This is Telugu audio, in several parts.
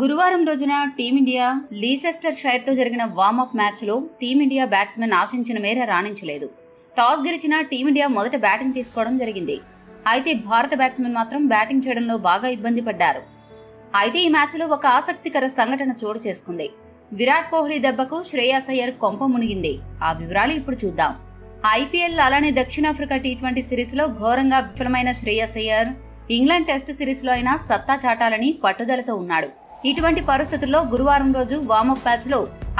గురువారం రోజున టీమిండియా లీసెస్టర్ షైర్తో జరిగిన వార్మప్ మ్యాచ్లో టీమిండియా బ్యాట్స్మెన్ ఆశించిన మేర రాణించలేదు. టాస్ గెలిచిన టీమిండియా మొదట బ్యాటింగ్ తీసుకోవడం జరిగింది. అయితే భారత బ్యాట్స్మెన్ మాత్రం బ్యాటింగ్ చేయడంలో బాగా ఇబ్బంది పడ్డారు. అయితే ఈ మ్యాచ్లో ఒక ఆసక్తికర సంఘటన చోటు చేసుకుంది. విరాట్ కోహ్లీ దెబ్బకు శ్రేయాస్ అయ్యర్ కొంప మునిగింది. ఆ వివరాలు ఇప్పుడు చూద్దాం. ఐపీఎల్ అలానే దక్షిణాఫ్రికా టీ ట్వంటీ సిరీస్లో ఘోరంగా విఫలమైన శ్రేయస్ అయ్యర్ ఇంగ్లాండ్ టెస్ట్ సిరీస్లో అయినా సత్తా చాటాలని పట్టుదలతో ఉన్నాడు. ఇటువంటి పరిస్థితుల్లో గురువారం రోజు వార్మప్ మ్యాచ్లో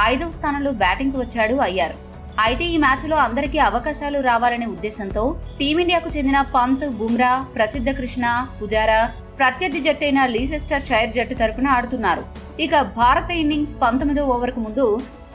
ఐదవ స్థానంలో బ్యాటింగ్కు వచ్చాడు అయ్యార్. అయితే ఈ మ్యాచ్లో అందరికీ అవకాశాలు రావాలనే ఉద్దేశంతో టీమిండియాకు చెందిన పంత్ బుమ్రా ప్రసిద్ధ కృష్ణ పుజారా ప్రత్యర్థి జట్టైన లీసెస్టర్ షైర్ జట్టు తరపున ఆడుతున్నారు. ఇక భారత ఇన్నింగ్స్ పంతొమ్మిదో ఓవర్కు ముందు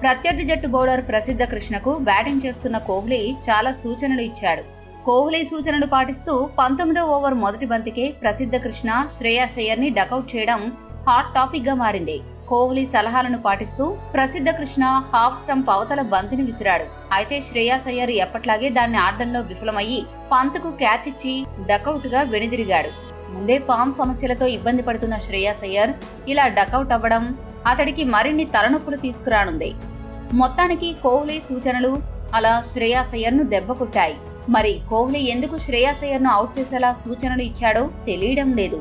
ప్రత్యర్థి జట్టు బౌలర్ ప్రసిద్ధ కృష్ణకు బ్యాటింగ్ చేస్తున్న కోహ్లీ చాలా సూచనలు ఇచ్చాడు. కోహ్లీ సూచనలు పాటిస్తూ పంతొమ్మిదో ఓవర్ మొదటి బంతికే ప్రసిద్ధ కృష్ణ శ్రేయాస్ అయ్యర్ని డకౌట్ చేయడం హాట్ టాపిక్గా మారింది. కోహ్లీ సలహాలను పాటిస్తూ ప్రసిద్ధ కృష్ణ హాఫ్ స్టంప్ అవతల బంతిని విసిరాడు. అయితే శ్రేయాస్ అయ్యర్ ఎప్పట్లాగే దాన్ని ఆడడంలో విఫలమయ్యి పంత్కు క్యాచ్ ఇచ్చి డకౌట్గా వెనుదిరిగాడు. ముందే ఫామ్ సమస్యలతో ఇబ్బంది పడుతున్న శ్రేయాస్ అయ్యర్ ఇలా డకౌట్ అవ్వడం అతడికి మరిన్ని తలనొప్పులు తీసుకురానుంది. మొత్తానికి కోహ్లీ సూచనలు అలా శ్రేయాస్ అయ్యర్ను దెబ్బ కొట్టాయి. మరి కోహ్లీ ఎందుకు శ్రేయాస్ అయ్యర్ను అవుట్ చేసేలా సూచనలు ఇచ్చాడో తెలియడం లేదు.